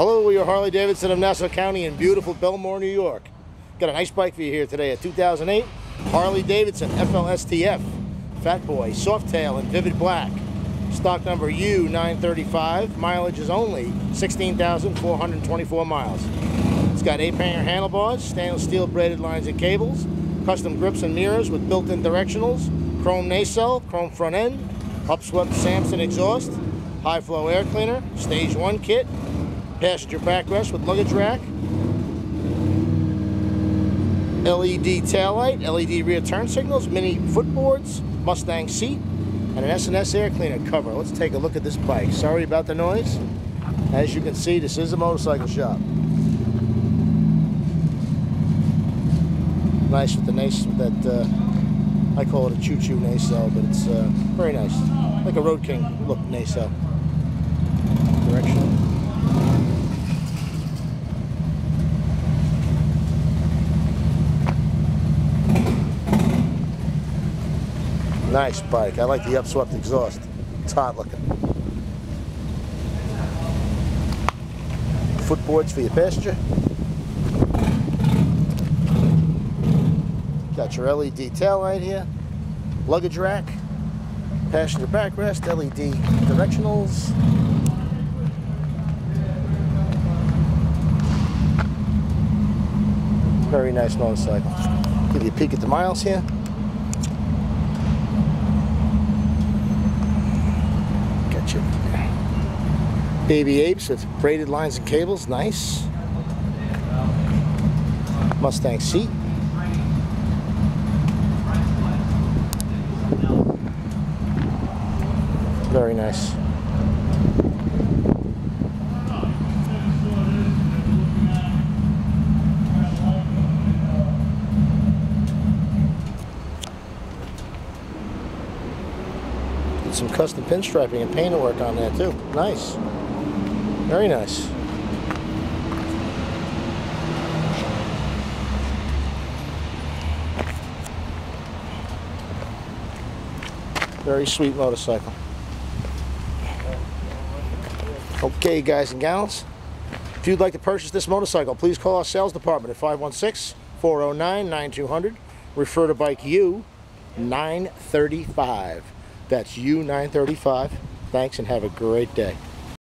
Hello, we are Harley Davidson of Nassau County in beautiful Bellmore, New York. Got a nice bike for you here today, a 2008 Harley Davidson FLSTF Fat Boy Softail in vivid black. Stock number U935. Mileage is only 16,424 miles. It's got ape hanger handlebars, stainless steel braided lines and cables, custom grips and mirrors with built-in directionals, chrome nacelle, chrome front end, upswept Samson exhaust, high flow air cleaner, stage one kit, passenger backrest with luggage rack, LED taillight, LED rear turn signals, mini footboards, Mustang seat, and an S&S air cleaner cover. Let's take a look at this bike. Sorry about the noise. As you can see, this is a motorcycle shop. Nice with the nice that, uh, I call it a choo-choo nacelle, but it's uh, very nice. Like a Road King look nacelle. Direction. Nice bike. I like the upswept exhaust. It's hot looking. Footboards for your passenger. Got your LED tail light here. Luggage rack. Passenger backrest. LED directionals. Very nice motorcycle. Give you a peek at the miles here. Baby apes with braided lines and cables, nice. Mustang seat. Very nice. Some custom pinstriping and paint work on that too. Nice. Very nice. Very sweet motorcycle. Okay, guys and gals, if you'd like to purchase this motorcycle, please call our sales department at 516-409-9200. Refer to bike U935. That's U935. Thanks and have a great day.